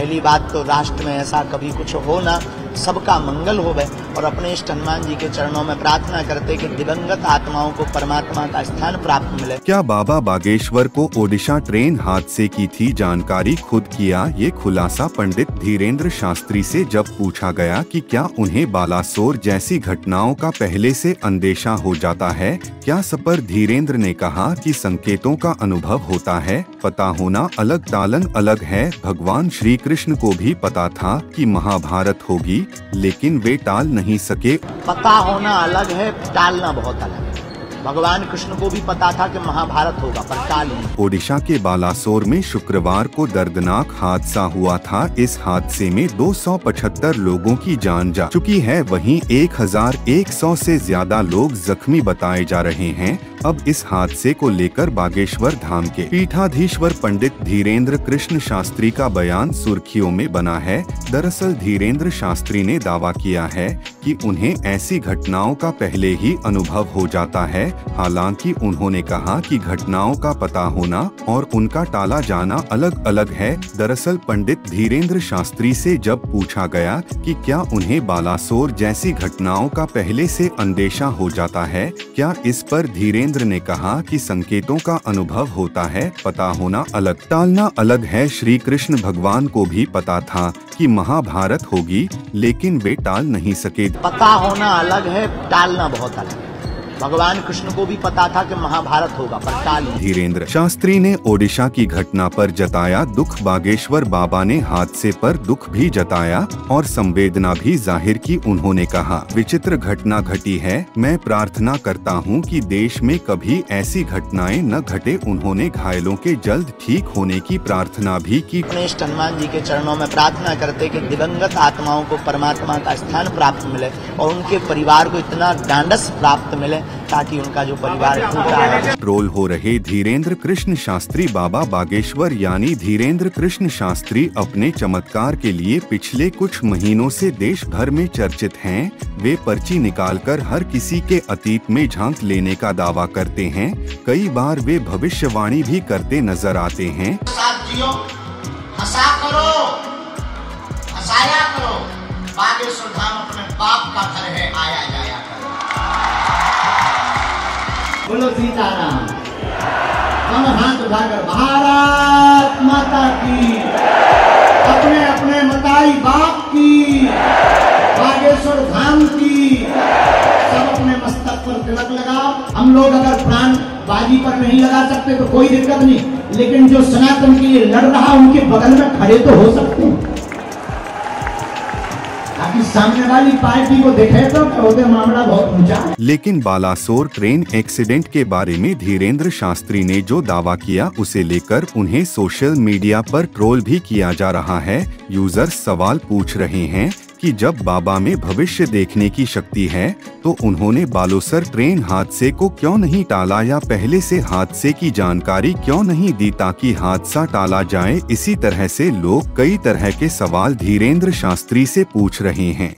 पहली बात तो राष्ट्र में ऐसा कभी कुछ हो ना सबका मंगल होवे और अपने इष्ट हनुमान जी के चरणों में प्रार्थना करते कि दिवंगत आत्माओं को परमात्मा का स्थान प्राप्त मिले। क्या बाबा बागेश्वर को ओडिशा ट्रेन हादसे की थी जानकारी खुद किया ये खुलासा पंडित धीरेन्द्र शास्त्री से जब पूछा गया कि क्या उन्हें बालासोर जैसी घटनाओं का पहले से अंदेशा हो जाता है, क्या सपर धीरेन्द्र ने कहा कि संकेतों का अनुभव होता है, पता होना अलग तालन अलग है, भगवान श्री कृष्ण को भी पता था कि महाभारत होगी लेकिन वे टाल नहीं सके। पता होना अलग है टालना बहुत अलग है। भगवान कृष्ण को भी पता था कि महाभारत होगा, पर टाल ओडिशा के बालासोर में शुक्रवार को दर्दनाक हादसा हुआ था। इस हादसे में 275 लोगों की जान जा चुकी है। वहीं 1100 से ज़्यादा लोग जख्मी बताए जा रहे हैं। अब इस हादसे को लेकर बागेश्वर धाम के पीठाधीश्वर पंडित धीरेन्द्र कृष्ण शास्त्री का बयान सुर्खियों में बना है। दरअसल धीरेन्द्र शास्त्री ने दावा किया है कि उन्हें ऐसी घटनाओं का पहले ही अनुभव हो जाता है। हालाँकि उन्होंने कहा कि घटनाओं का पता होना और उनका टाला जाना अलग अलग है। दरअसल पंडित धीरेन्द्र शास्त्री से जब पूछा गया कि क्या उन्हें बालासोर जैसी घटनाओं का पहले से अंदेशा हो जाता है, क्या इस पर धीरेन्द्र ने कहा कि संकेतों का अनुभव होता है, पता होना अलग। टालना अलग है श्री कृष्ण भगवान को भी पता था। कि महाभारत होगी, लेकिन वे टाल नहीं सके। पता होना अलग है, टालना बहुत अलग है। भगवान कृष्ण को भी पता था कि महाभारत होगा पर टाल धीरेन्द्र शास्त्री ने ओडिशा की घटना पर जताया दुख बागेश्वर बाबा ने हादसे पर दुख भी जताया और संवेदना भी ज़ाहिर की उन्होंने कहा विचित्र घटना घटी है मैं प्रार्थना करता हूँ कि देश में कभी ऐसी घटनाएँ न घटे। उन्होंने घायलों के जल्द ठीक होने की प्रार्थना भी की। इष्ट हनुमान जी के चरणों में प्रार्थना करते कि दिवंगत आत्माओं को परमात्मा का स्थान प्राप्त मिले और उनके परिवार को इतना डांडस प्राप्त मिले ताकि उनका जो परिवार टूटा है। ट्रोल हो रहे धीरेन्द्र कृष्ण शास्त्री बाबा बागेश्वर यानी धीरेन्द्र कृष्ण शास्त्री अपने चमत्कार के लिए पिछले कुछ महीनों से देश भर में चर्चित हैं। वे पर्ची निकालकर हर किसी के अतीत में झाँक लेने का दावा करते हैं। कई बार वे भविष्यवाणी भी करते नज़र आते हैं। हंसा करो। हंसाया करो। बागेश्वर धाम अपने बाप का घर है आया जाया करो। बोलो सीताराम। हम हाथ उठाकर, भारत माता की अपने अपने मताई बाप की, बागेश्वर धाम की, सब अपने मस्तक पर तिलक लगाओ। हम लोग अगर प्राण बाजी पर नहीं लगा सकते तो कोई दिक्कत नहीं, लेकिन जो सनातन के लिए लड़ रहा, उनके बगल में खड़े तो हो सकते सामने वाली पार्टी को देखे तो मामला बहुत ऊँचा है। लेकिन बालासोर ट्रेन एक्सीडेंट के बारे में धीरेन्द्र शास्त्री ने जो दावा किया, उसे लेकर उन्हें सोशल मीडिया पर ट्रोल भी किया जा रहा है। यूज़र्स सवाल पूछ रहे हैं कि जब बाबा में भविष्य देखने की शक्ति है तो उन्होंने बालोसर ट्रेन हादसे को क्यों नहीं टाला या पहले से हादसे की जानकारी क्यों नहीं दी ताकि हादसा टाला जाए? इसी तरह से लोग कई तरह के सवाल धीरेन्द्र शास्त्री से पूछ रहे हैं।